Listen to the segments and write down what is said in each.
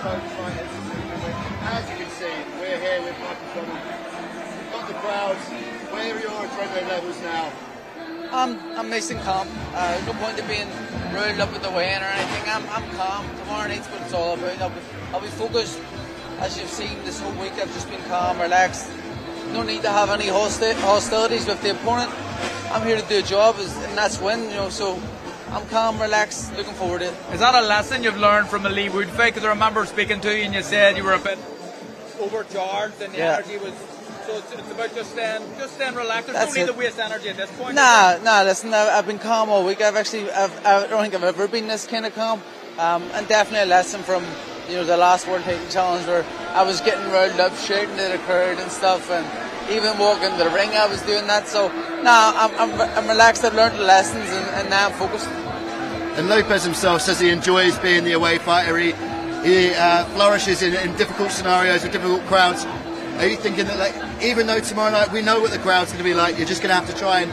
fighters. As you can see, we're here with Michael Conlan. Got the crowds. Where are your adrenaline levels now? I'm I'm nice and calm. Uh, no point in being riled up with the weigh-in or anything. I'm I'm calm. Tomorrow night's what it's all about. I'll be, I'll be focused. As you've seen this whole week, I've just been calm, relaxed. No need to have any hosti- hostilities with the opponent. I'm here to do a job, and that's win. You know, so I'm calm, relaxed, looking forward to it. Is that a lesson you've learned from the Leigh Wood fight? Because I remember speaking to you and you said you were a bit overcharged and the Yeah. energy was. So it's, it's about just staying, just staying relaxed. There's That's no need it. to waste energy at this point. Nah, nah. Listen, I've, I've been calm all week. I've actually, I've, I don't think I've ever been this kind of calm. Um, and definitely a lesson from, you know, the last World Title Challenge where I was getting riled up, shouting at the crowd and stuff, and even walking to the ring, I was doing that. So, now I'm, I'm, I'm relaxed. I've learned the lessons, and, and now I'm focused. And Lopez himself says he enjoys being the away fighter. He, he uh, flourishes in, in difficult scenarios with difficult crowds. Are you thinking that, like, even though tomorrow night we know what the crowd's going to be like, you're just going to have to try and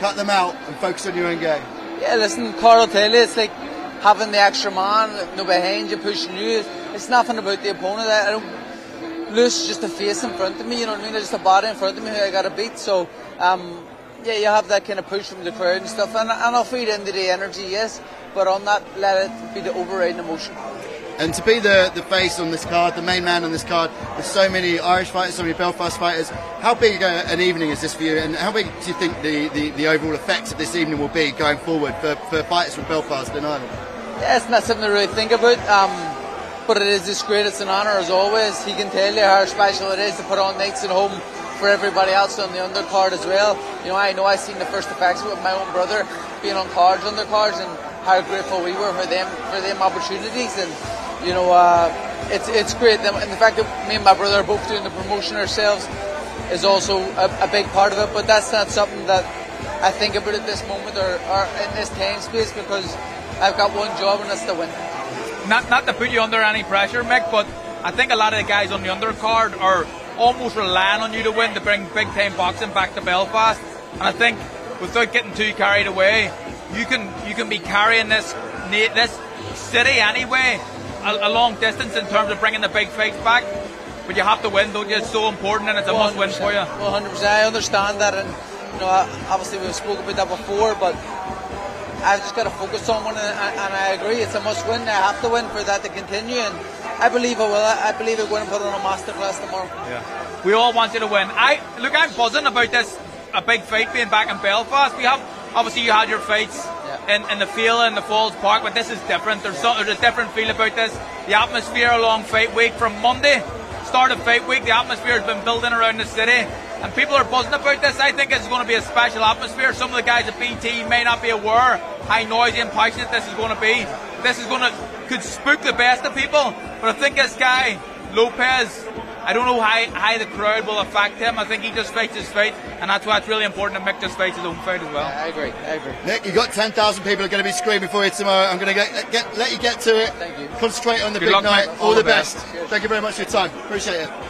cut them out and focus on your own game? Yeah, listen, Carl you, it's like having the extra man, no behind you, pushing you. It's nothing about the opponent. I, I don't lose just a face in front of me, you know what I mean? There's just a body in front of me who I got to beat. So, um, yeah, you have that kind of push from the crowd and stuff. And, and I'll feed into the energy, yes, but on that, let it be the overriding emotion. And to be the, the face on this card, the main man on this card, with so many Irish fighters, so many Belfast fighters, how big uh, an evening is this for you? And how big do you think the, the, the overall effects of this evening will be going forward for, for fighters from Belfast and Ireland? Yeah, it's not something to really think about. Um, but it is just great. It's an honour as always. He can tell you how special it is to put on nights at home for everybody else on the undercard as well. You know, I know I've seen the first effects with my own brother being on cards, undercards, and how grateful we were for them for them opportunities. And you know, uh, it's it's great. And the fact that me and my brother are both doing the promotion ourselves is also a, a big part of it. But that's not something that I think about at this moment or, or in this time space because I've got one job and that's to win. Not, not to put you under any pressure, Mick, but I think a lot of the guys on the undercard are almost relying on you to win to bring big time boxing back to Belfast. And I think without getting too carried away, you can you can be carrying this this city anyway a, a long distance in terms of bringing the big fights back. But you have to win, don't you? It's so important and it's a must win for you. Hundred percent. I understand that, and you know, obviously we've spoken about that before, but I've just got to focus on one, and, and I agree, it's a must-win. I have to win for that to continue, and I believe I will. I believe I'm going to put on a masterclass tomorrow. Yeah. We all want you to win. I look. I'm buzzing about this. A big fight being back in Belfast. We have obviously you had your fights in, in the field in the Falls Park, but this is different. There's some, there's a different feel about this. The atmosphere along fight week from Monday, start of fight week. The atmosphere has been building around the city, and people are buzzing about this. I think it's going to be a special atmosphere. Some of the guys at BT may not be aware how noisy and passionate this is going to be. This is going to could spook the best of people, but I think this guy Lopez. I don't know how, how the crowd will affect him. I think he just fights his fight, and that's why it's really important that Mick just fights his own fight as well. I agree. I agree. Mick, you've got 10,000 people are going to be screaming for you tomorrow. I'm going to get, get, let you get to it. Thank you. Concentrate on the Good big luck, night. All, All the the best. best. Thank you very much for your time. Appreciate it.